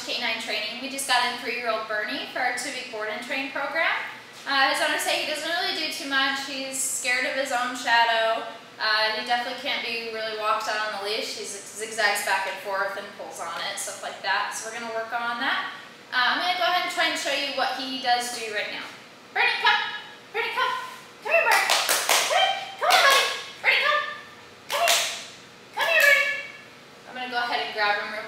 Canine Training. We just got in three-year-old Bernie for our two-week board and train program. Uh, I just want to say he doesn't really do too much. He's scared of his own shadow. Uh, he definitely can't be really walked out on the leash. He zigzags back and forth and pulls on it, stuff like that. So we're going to work on that. Uh, I'm going to go ahead and try and show you what he does do right now. Bernie, come! Bernie, come! Come here, Bernie! grab him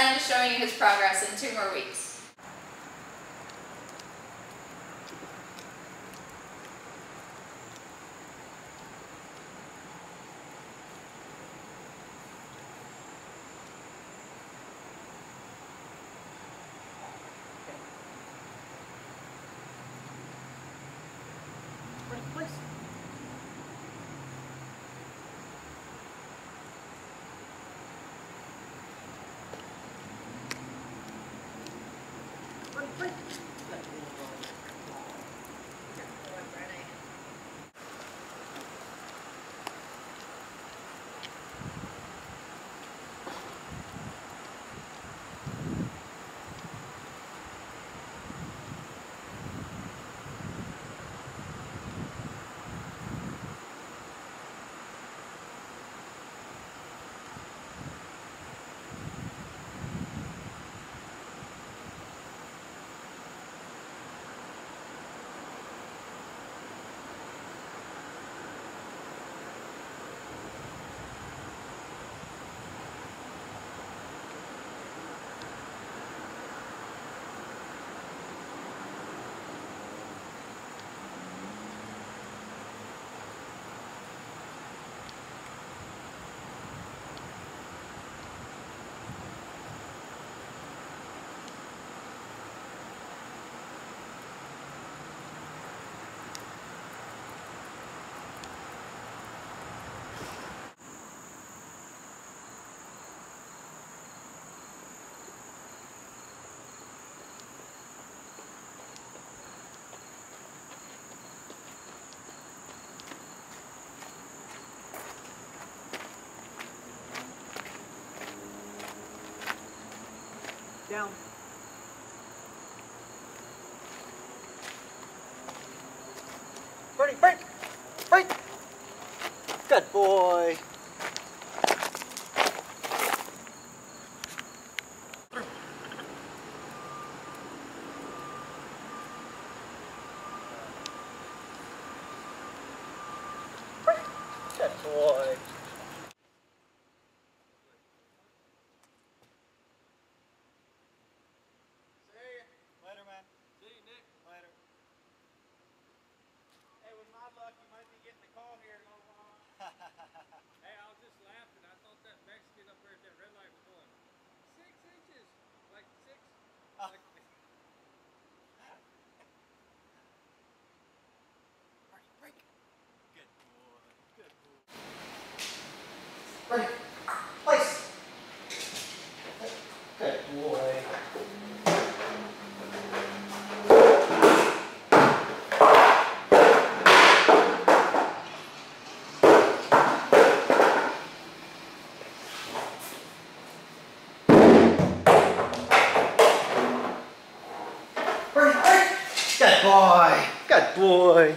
So we're excited to show you his progress in two more weeks. Bye. Down. Bernie, break! Break! Good boy. Good boy. See ya. Later, man. See you, Nick. Later. Hey, with my luck, you might be getting a call here in a little while. Hey, I was just laughing. I thought that Mexican up there at that red light was going six inches, like six. Oh. Like, break, break. Good boy. Good boy. Ready. Place. Good boy. Ready, break. Good boy. Good boy.